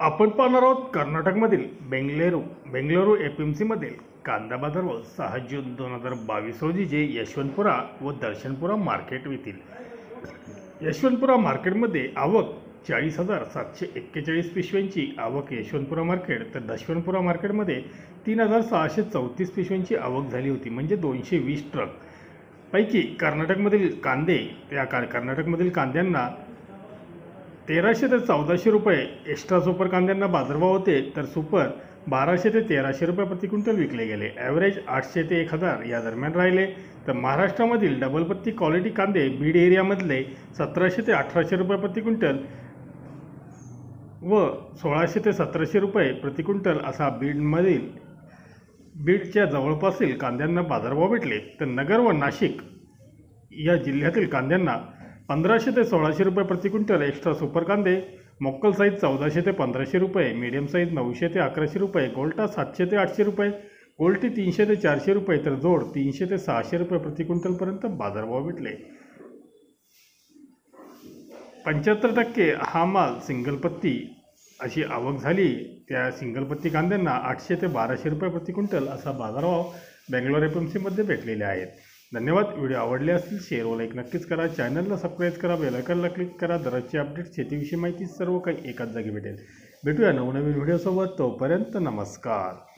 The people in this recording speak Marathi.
आपण पाहणार आहोत कर्नाटकमधील बेंगलेरू बेंगलुरू एफ एम सीमधील कांदा बाजार व सहा जून दोन हजार बावीस रोजी जे यशवंतपुरा व दर्शनपुरा मार्केट येथील. यशवंतपुरा मार्केटमध्ये आवक चाळीस हजार सातशे एक्केचाळीस पिशव्यांची आवक यशवंतपुरा मार्केट तर दशवंतपुरा मार्केटमध्ये तीन हजार सहाशे चौतीस पिशव्यांची आवक झाली होती म्हणजे दोनशे वीस ट्रक. पैकी कर्नाटकमधील कांदे त्या का कर्नाटकमधील कांद्यांना तेराशे ते चौदाशे रुपये एक्स्ट्रा सुपर कांद्यांना बाजारभाव होते तर सुपर बाराशे ते तेराशे रुपये प्रति क्विंटल विकले गेले. ॲव्हरेज आठशे ते एक हजार या दरम्यान राहिले. तर महाराष्ट्रामधील डबलपत्ती क्वालिटी कांदे बीड एरियामधले सतराशे ते अठराशे रुपये प्रति क्विंटल व सोळाशे ते सतराशे रुपये प्रति क्विंटल असा बीडमधील बीडच्या जवळपासील कांद्यांना बाजारभाव भेटले. तर नगर व नाशिक या जिल्ह्यातील कांद्यांना पंधराशे ते सोळाशे रुपये प्रति क्विंटल एक्स्ट्रा सुपर कांदे मोक्कल साईज चौदाशे ते पंधराशे रुपये मीडियम साईज नऊशे ते अकराशे रुपये गोल्टा सातशे ते आठशे रुपये गोल्टी तीनशे ते चारशे रुपये तर जोड तीनशे ते सहाशे रुपये प्रति क्विंटलपर्यंत बाजारभाव भेटले. पंच्याहत्तर टक्के हा माल सिंगल पत्ती अशी आवक झाली. त्या सिंगल पत्ती कांद्यांना आठशे ते बाराशे रुपये प्रति क्विंटल असा बाजारभाव बेंगलोर एफ एम सीमध्ये भेटलेले आहेत. धन्यवाद. व्हिडिओ आवडले असतील शेअर व लाईक नक्कीच करा. चॅनलला सबस्क्राईब करा बेलायकनला क्लिक करा. दररोजची अपडेट शेतीविषयी माहिती सर्व काही एकाच जागी भेटेल. भेटूया नवनवीन व्हिडिओसोबत तोपर्यंत नमस्कार.